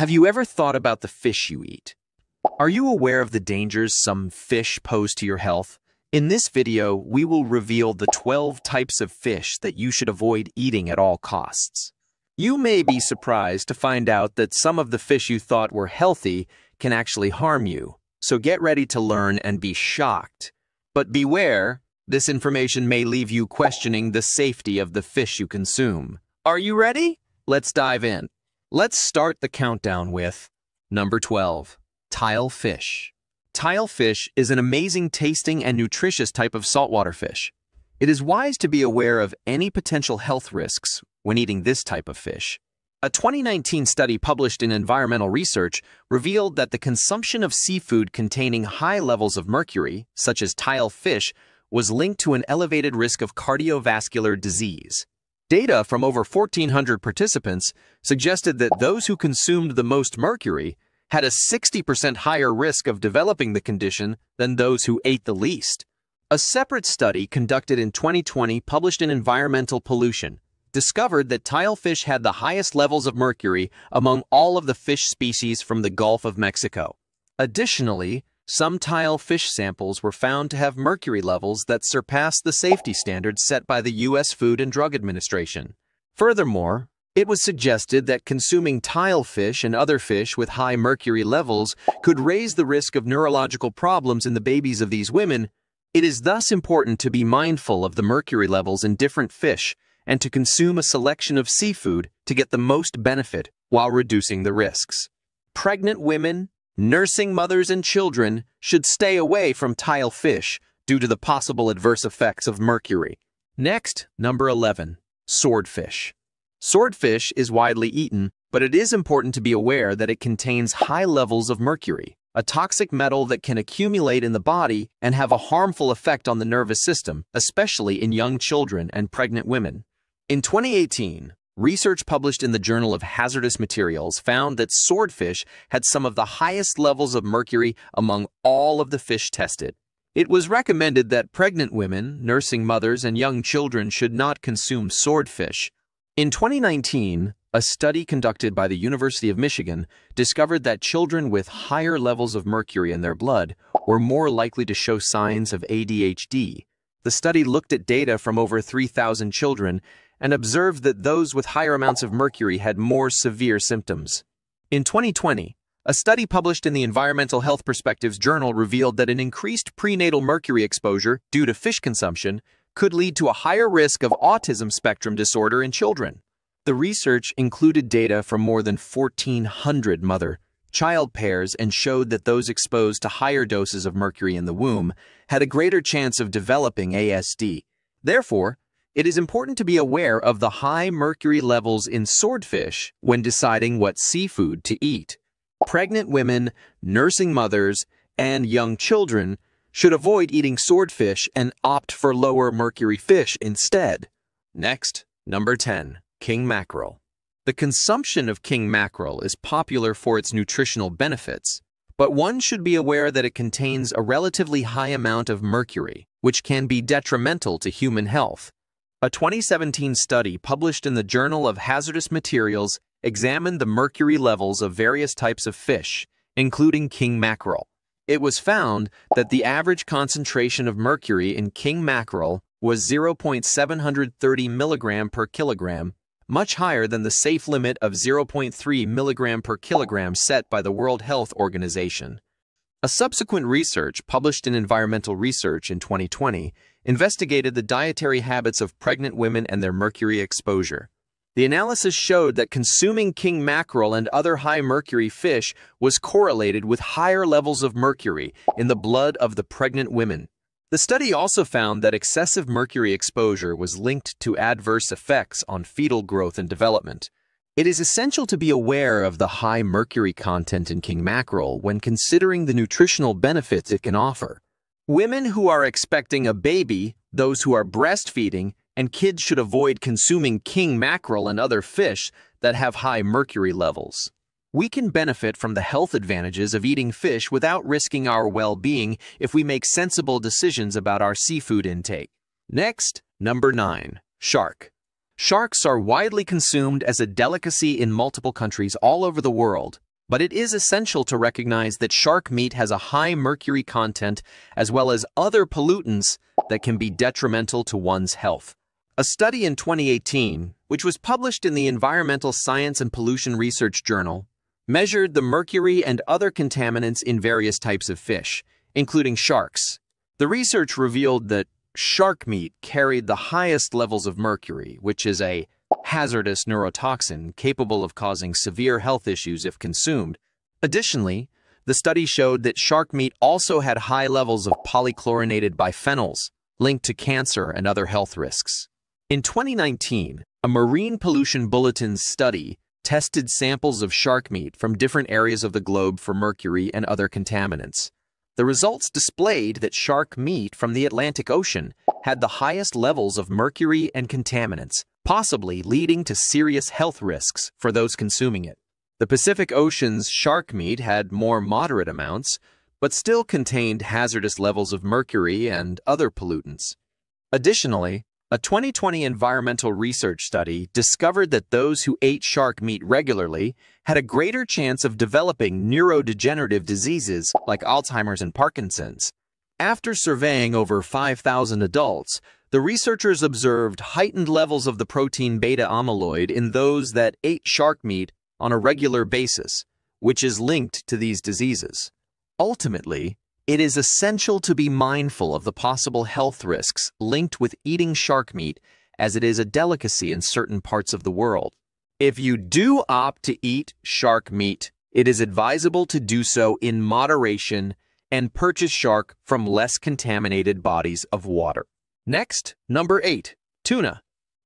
Have you ever thought about the fish you eat? Are you aware of the dangers some fish pose to your health? In this video, we will reveal the 12 types of fish that you should avoid eating at all costs. You may be surprised to find out that some of the fish you thought were healthy can actually harm you, so get ready to learn and be shocked. But beware, this information may leave you questioning the safety of the fish you consume. Are you ready? Let's dive in. Let's start the countdown with number 12, tile fish. Tile fish is an amazing tasting and nutritious type of saltwater fish. It is wise to be aware of any potential health risks when eating this type of fish. A 2019 study published in Environmental Research revealed that the consumption of seafood containing high levels of mercury, such as tile fish, was linked to an elevated risk of cardiovascular disease. Data from over 1,400 participants suggested that those who consumed the most mercury had a 60% higher risk of developing the condition than those who ate the least. A separate study conducted in 2020 published in Environmental Pollution discovered that tilefish had the highest levels of mercury among all of the fish species from the Gulf of Mexico. Additionally, some tile fish samples were found to have mercury levels that surpassed the safety standards set by the U.S. Food and Drug Administration. Furthermore, it was suggested that consuming tile fish and other fish with high mercury levels could raise the risk of neurological problems in the babies of these women. It is thus important to be mindful of the mercury levels in different fish and to consume a selection of seafood to get the most benefit while reducing the risks. Pregnant women, nursing mothers and children should stay away from tile fish due to the possible adverse effects of mercury. Next, number 11, swordfish. Swordfish is widely eaten, but it is important to be aware that it contains high levels of mercury, a toxic metal that can accumulate in the body and have a harmful effect on the nervous system, especially in young children and pregnant women. In 2018, Research published in the Journal of Hazardous Materials found that swordfish had some of the highest levels of mercury among all of the fish tested. It was recommended that pregnant women, nursing mothers, and young children should not consume swordfish. In 2019, a study conducted by the University of Michigan discovered that children with higher levels of mercury in their blood were more likely to show signs of ADHD. The study looked at data from over 3,000 children and observed that those with higher amounts of mercury had more severe symptoms. In 2020, a study published in the Environmental Health Perspectives journal revealed that an increased prenatal mercury exposure due to fish consumption could lead to a higher risk of autism spectrum disorder in children. The research included data from more than 1,400 mother child pairs and showed that those exposed to higher doses of mercury in the womb had a greater chance of developing ASD. Therefore, it is important to be aware of the high mercury levels in swordfish when deciding what seafood to eat. Pregnant women, nursing mothers, and young children should avoid eating swordfish and opt for lower mercury fish instead. Next, number 10, king mackerel. The consumption of king mackerel is popular for its nutritional benefits, but one should be aware that it contains a relatively high amount of mercury, which can be detrimental to human health. A 2017 study published in the Journal of Hazardous Materials examined the mercury levels of various types of fish, including king mackerel. It was found that the average concentration of mercury in king mackerel was 0.730 milligram per kilogram, much higher than the safe limit of 0.3 milligram per kilogram set by the World Health Organization. A subsequent research published in Environmental Research in 2020 investigated the dietary habits of pregnant women and their mercury exposure. The analysis showed that consuming king mackerel and other high mercury fish was correlated with higher levels of mercury in the blood of the pregnant women. The study also found that excessive mercury exposure was linked to adverse effects on fetal growth and development. It is essential to be aware of the high mercury content in king mackerel when considering the nutritional benefits it can offer. Women who are expecting a baby, those who are breastfeeding, and kids should avoid consuming king mackerel and other fish that have high mercury levels. We can benefit from the health advantages of eating fish without risking our well-being if we make sensible decisions about our seafood intake. Next, number 9. Shark. Sharks are widely consumed as a delicacy in multiple countries all over the world, But it is essential to recognize that shark meat has a high mercury content as well as other pollutants that can be detrimental to one's health. A study in 2018, which was published in the Environmental Science and Pollution Research Journal, measured the mercury and other contaminants in various types of fish, including sharks. The research revealed that shark meat carried the highest levels of mercury, which is a hazardous neurotoxin capable of causing severe health issues if consumed. Additionally, the study showed that shark meat also had high levels of polychlorinated biphenyls linked to cancer and other health risks. In 2019, a Marine Pollution Bulletin study tested samples of shark meat from different areas of the globe for mercury and other contaminants. The results displayed that shark meat from the Atlantic Ocean had the highest levels of mercury and contaminants, possibly leading to serious health risks for those consuming it. The Pacific Ocean's shark meat had more moderate amounts, but still contained hazardous levels of mercury and other pollutants. Additionally, a 2020 environmental research study discovered that those who ate shark meat regularly had a greater chance of developing neurodegenerative diseases like Alzheimer's and Parkinson's. After surveying over 5,000 adults, the researchers observed heightened levels of the protein beta amyloid in those that ate shark meat on a regular basis, which is linked to these diseases. Ultimately, it is essential to be mindful of the possible health risks linked with eating shark meat as it is a delicacy in certain parts of the world. If you do opt to eat shark meat, it is advisable to do so in moderation and purchase shark from less contaminated bodies of water. Next, number 8. Tuna.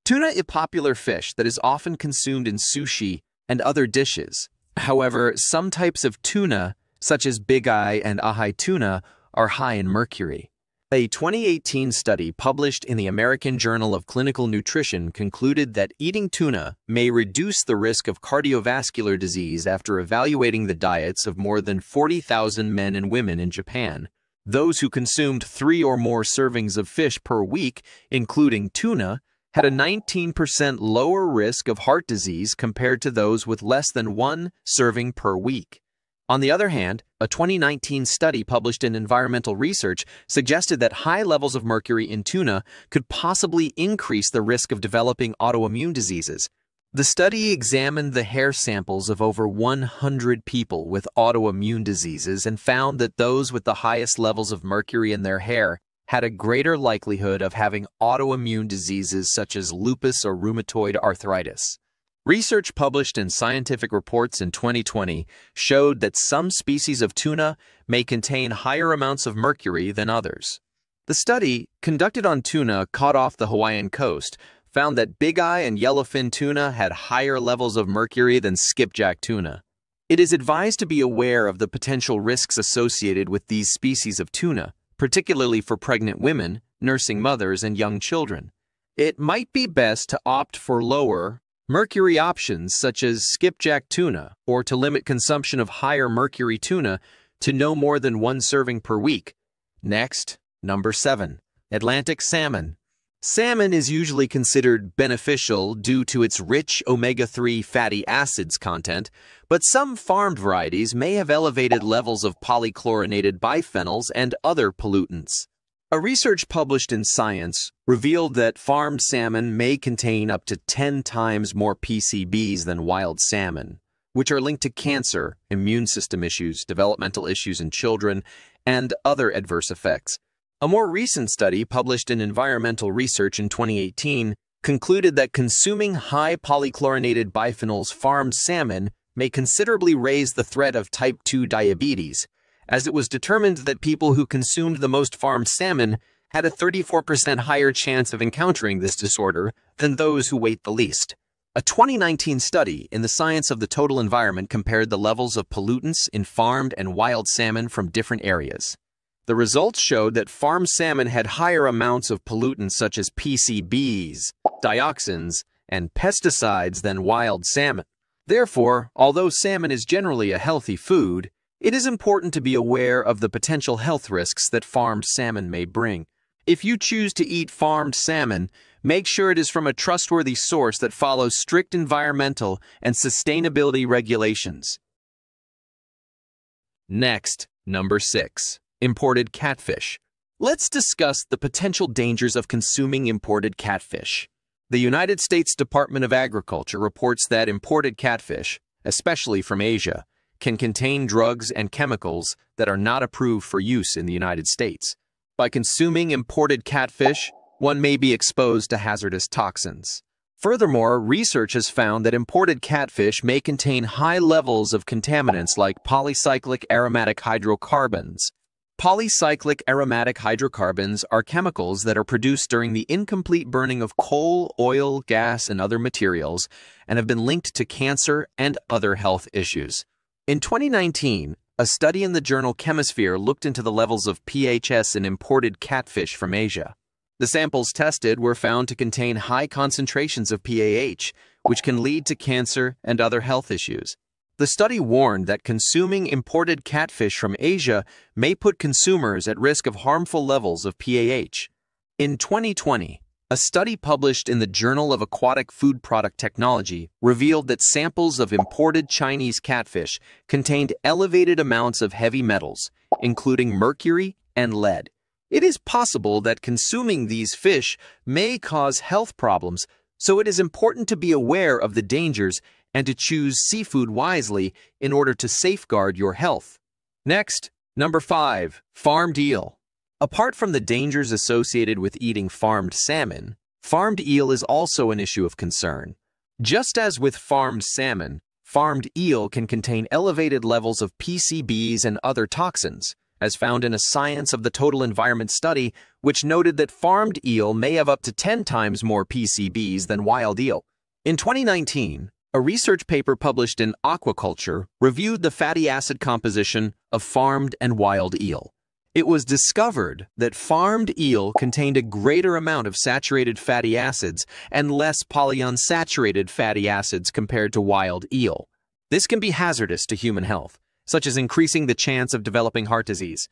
Tuna is a popular fish that is often consumed in sushi and other dishes. However, some types of tuna such as big eye and ahi tuna, are high in mercury. A 2018 study published in the American Journal of Clinical Nutrition concluded that eating tuna may reduce the risk of cardiovascular disease after evaluating the diets of more than 40,000 men and women in Japan. Those who consumed three or more servings of fish per week, including tuna, had a 19% lower risk of heart disease compared to those with less than one serving per week. On the other hand, a 2019 study published in Environmental Research suggested that high levels of mercury in tuna could possibly increase the risk of developing autoimmune diseases. The study examined the hair samples of over 100 people with autoimmune diseases and found that those with the highest levels of mercury in their hair had a greater likelihood of having autoimmune diseases such as lupus or rheumatoid arthritis. Research published in Scientific Reports in 2020 showed that some species of tuna may contain higher amounts of mercury than others. The study, conducted on tuna caught off the Hawaiian coast, found that big eye and yellowfin tuna had higher levels of mercury than skipjack tuna. It is advised to be aware of the potential risks associated with these species of tuna, particularly for pregnant women, nursing mothers, and young children. It might be best to opt for lower Mercury options such as skipjack tuna or to limit consumption of higher mercury tuna to no more than one serving per week. Next, number 7. Atlantic salmon. Salmon is usually considered beneficial due to its rich omega-3 fatty acids content, but some farmed varieties may have elevated levels of polychlorinated biphenyls and other pollutants. A research published in Science revealed that farmed salmon may contain up to 10 times more PCBs than wild salmon, which are linked to cancer, immune system issues, developmental issues in children, and other adverse effects. A more recent study published in Environmental Research in 2018 concluded that consuming high polychlorinated biphenyls farmed salmon may considerably raise the threat of type 2 diabetes, as it was determined that people who consumed the most farmed salmon had a 34% higher chance of encountering this disorder than those who ate the least. A 2019 study in the Science of the Total Environment compared the levels of pollutants in farmed and wild salmon from different areas. The results showed that farmed salmon had higher amounts of pollutants such as PCBs, dioxins, and pesticides than wild salmon. Therefore, although salmon is generally a healthy food, it is important to be aware of the potential health risks that farmed salmon may bring. If you choose to eat farmed salmon, make sure it is from a trustworthy source that follows strict environmental and sustainability regulations. Next, number 6. Imported catfish. Let's discuss the potential dangers of consuming imported catfish. The United States Department of Agriculture reports that imported catfish, especially from Asia, can contain drugs and chemicals that are not approved for use in the United States. By consuming imported catfish, one may be exposed to hazardous toxins. Furthermore, research has found that imported catfish may contain high levels of contaminants like polycyclic aromatic hydrocarbons. Polycyclic aromatic hydrocarbons are chemicals that are produced during the incomplete burning of coal, oil, gas, and other materials and have been linked to cancer and other health issues. In 2019, a study in the journal Chemosphere looked into the levels of PHS in imported catfish from Asia. The samples tested were found to contain high concentrations of PAH, which can lead to cancer and other health issues. The study warned that consuming imported catfish from Asia may put consumers at risk of harmful levels of PAH. In 2020, a study published in the Journal of Aquatic Food Product Technology revealed that samples of imported Chinese catfish contained elevated amounts of heavy metals, including mercury and lead. It is possible that consuming these fish may cause health problems, so it is important to be aware of the dangers and to choose seafood wisely in order to safeguard your health. Next, number 5. Farmed eel. Apart from the dangers associated with eating farmed salmon, farmed eel is also an issue of concern. Just as with farmed salmon, farmed eel can contain elevated levels of PCBs and other toxins, as found in a Science of the Total Environment study, which noted that farmed eel may have up to 10 times more PCBs than wild eel. In 2019, a research paper published in Aquaculture reviewed the fatty acid composition of farmed and wild eel. It was discovered that farmed eel contained a greater amount of saturated fatty acids and less polyunsaturated fatty acids compared to wild eel. This can be hazardous to human health, such as increasing the chance of developing heart disease.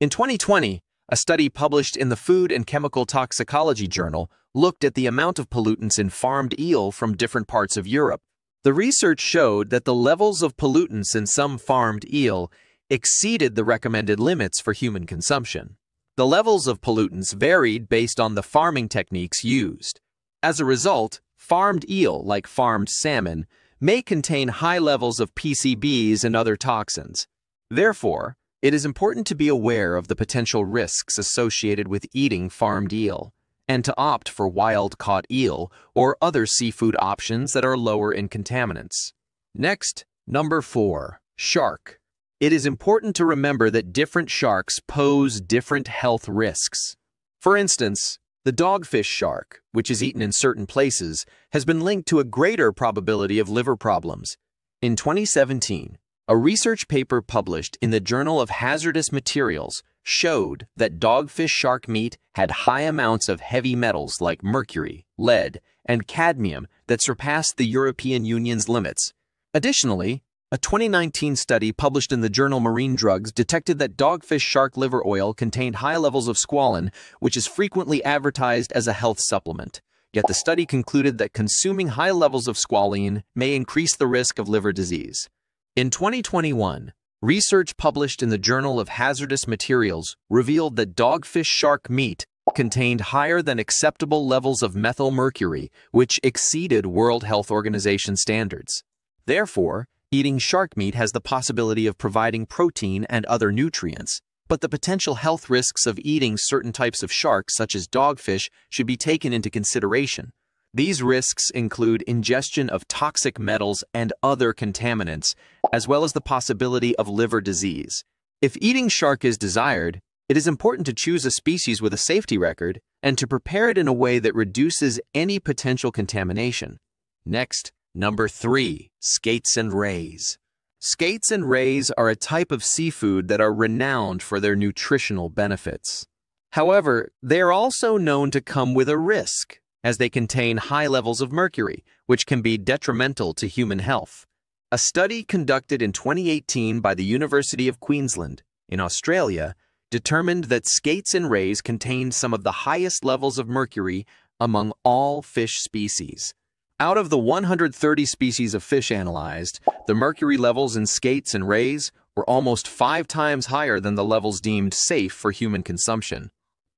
In 2020, a study published in the Food and Chemical Toxicology Journal looked at the amount of pollutants in farmed eel from different parts of Europe. The research showed that the levels of pollutants in some farmed eel exceeded the recommended limits for human consumption. The levels of pollutants varied based on the farming techniques used. As a result, farmed eel, like farmed salmon, may contain high levels of PCBs and other toxins. Therefore, it is important to be aware of the potential risks associated with eating farmed eel, and to opt for wild-caught eel or other seafood options that are lower in contaminants. Next, number 4. Shark. It is important to remember that different sharks pose different health risks. For instance, the dogfish shark, which is eaten in certain places, has been linked to a greater probability of liver problems. In 2017, a research paper published in the Journal of Hazardous Materials showed that dogfish shark meat had high amounts of heavy metals like mercury, lead, and cadmium that surpassed the European Union's limits. Additionally, a 2019 study published in the journal Marine Drugs detected that dogfish shark liver oil contained high levels of squalene, which is frequently advertised as a health supplement. Yet the study concluded that consuming high levels of squalene may increase the risk of liver disease. In 2021, research published in the Journal of Hazardous Materials revealed that dogfish shark meat contained higher than acceptable levels of methylmercury, which exceeded World Health Organization standards. Therefore, Eating shark meat has the possibility of providing protein and other nutrients, but the potential health risks of eating certain types of sharks, such as dogfish, should be taken into consideration. These risks include ingestion of toxic metals and other contaminants, as well as the possibility of liver disease. If eating shark is desired, it is important to choose a species with a safety record and to prepare it in a way that reduces any potential contamination. Next, Number 3. Skates and rays. Skates and rays are a type of seafood that are renowned for their nutritional benefits. However, they are also known to come with a risk, as they contain high levels of mercury, which can be detrimental to human health. A study conducted in 2018 by the University of Queensland, in Australia, determined that skates and rays contained some of the highest levels of mercury among all fish species. Out of the 130 species of fish analyzed, the mercury levels in skates and rays were almost five times higher than the levels deemed safe for human consumption.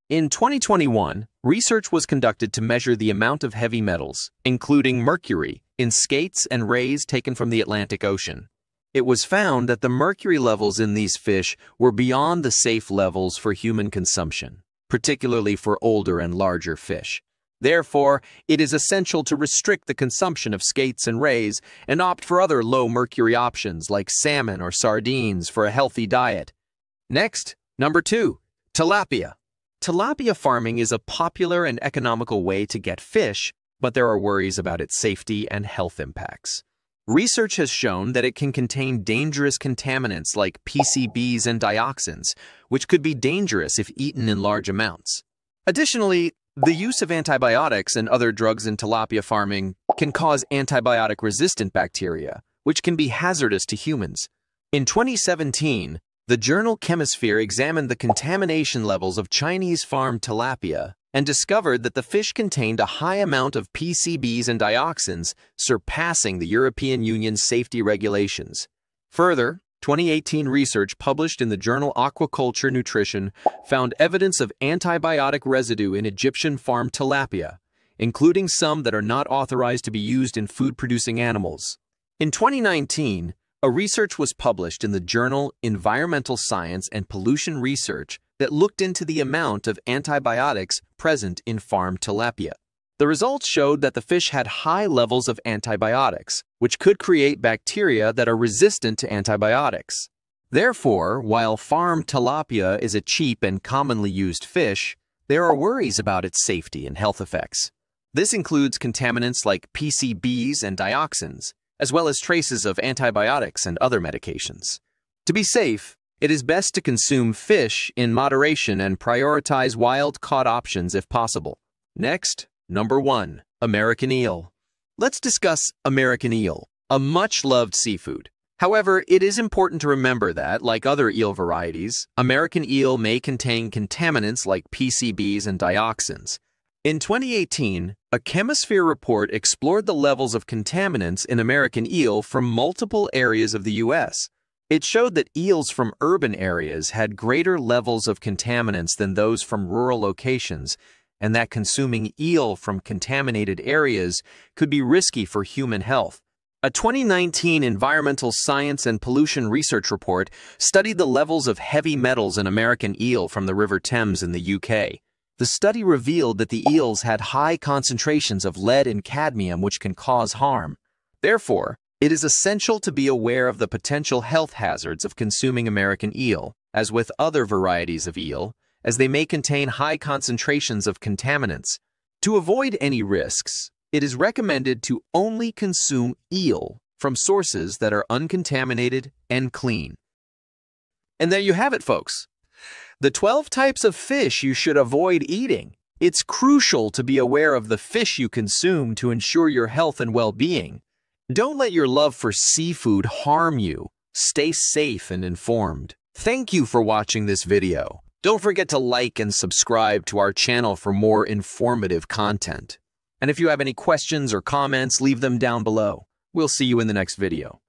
In 2021, research was conducted to measure the amount of heavy metals, including mercury, in skates and rays taken from the Atlantic Ocean. It was found that the mercury levels in these fish were beyond the safe levels for human consumption, particularly for older and larger fish. Therefore, it is essential to restrict the consumption of skates and rays and opt for other low mercury options like salmon or sardines for a healthy diet. Next, number two, tilapia. Tilapia farming is a popular and economical way to get fish, but there are worries about its safety and health impacts. Research has shown that it can contain dangerous contaminants like PCBs and dioxins, which could be dangerous if eaten in large amounts. Additionally, the use of antibiotics and other drugs in tilapia farming can cause antibiotic-resistant bacteria, which can be hazardous to humans. In 2017, the journal Chemosphere examined the contamination levels of Chinese farmed tilapia and discovered that the fish contained a high amount of PCBs and dioxins, surpassing the European Union's safety regulations. Further, 2018 research published in the journal Aquaculture Nutrition found evidence of antibiotic residue in Egyptian farmed tilapia, including some that are not authorized to be used in food-producing animals. In 2019, a research was published in the journal Environmental Science and Pollution Research that looked into the amount of antibiotics present in farmed tilapia. The results showed that the fish had high levels of antibiotics, which could create bacteria that are resistant to antibiotics. Therefore, while farmed tilapia is a cheap and commonly used fish, there are worries about its safety and health effects. This includes contaminants like PCBs and dioxins, as well as traces of antibiotics and other medications. To be safe, it is best to consume fish in moderation and prioritize wild-caught options if possible. Next, Number 1. American Eel. Let's discuss American eel, a much-loved seafood. However, it is important to remember that, like other eel varieties, American eel may contain contaminants like PCBs and dioxins. In 2018, a Chemosphere report explored the levels of contaminants in American eel from multiple areas of the U.S. It showed that eels from urban areas had greater levels of contaminants than those from rural locations, and that consuming eel from contaminated areas could be risky for human health. A 2019 Environmental Science and Pollution Research report studied the levels of heavy metals in American eel from the River Thames in the UK. The study revealed that the eels had high concentrations of lead and cadmium which can cause harm. Therefore, it is essential to be aware of the potential health hazards of consuming American eel, as with other varieties of eel, as they may contain high concentrations of contaminants. To avoid any risks, it is recommended to only consume eel from sources that are uncontaminated and clean. And there you have it, folks. The 12 types of fish you should avoid eating. It's crucial to be aware of the fish you consume to ensure your health and well-being. Don't let your love for seafood harm you. Stay safe and informed. Thank you for watching this video. Don't forget to like and subscribe to our channel for more informative content. And if you have any questions or comments, leave them down below. We'll see you in the next video.